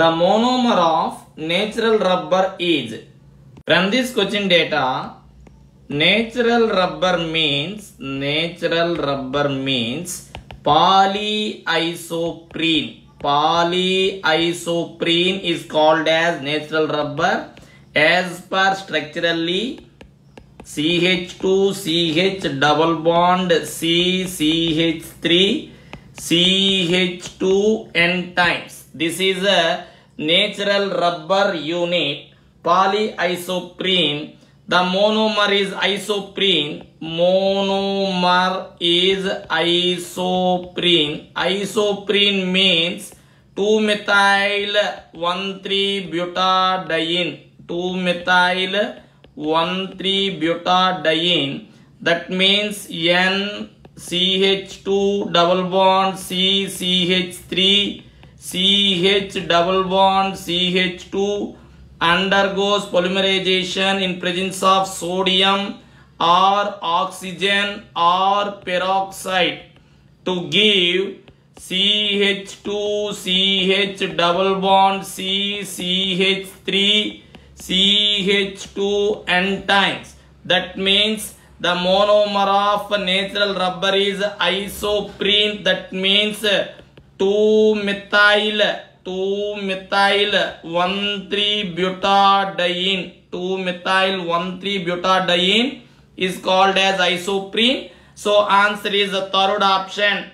the monomer of natural rubber is from this question data natural rubber means natural rubber means polyisoprene. Polyisoprene is called as natural rubber as per structurally CH2 CH double bond C CH3 CH2 n times this is a natural rubber unit polyisoprene. The monomer is isoprene. Monomer is isoprene. Isoprene means 2 methyl 1 3 butadiene 2 methyl 1 3 butadiene that means n ch2 double bond c ch3 ch double bond ch2 undergoes polymerization in presence of sodium or oxygen or peroxide. To give CH2 CH double bond C CH3 CH2 n times. That means the monomer of natural rubber is isoprene. That means 2 methyl 2 methyl 1 3 butadiene 2 methyl 1 3 butadiene is called as isoprene. So answer is the third option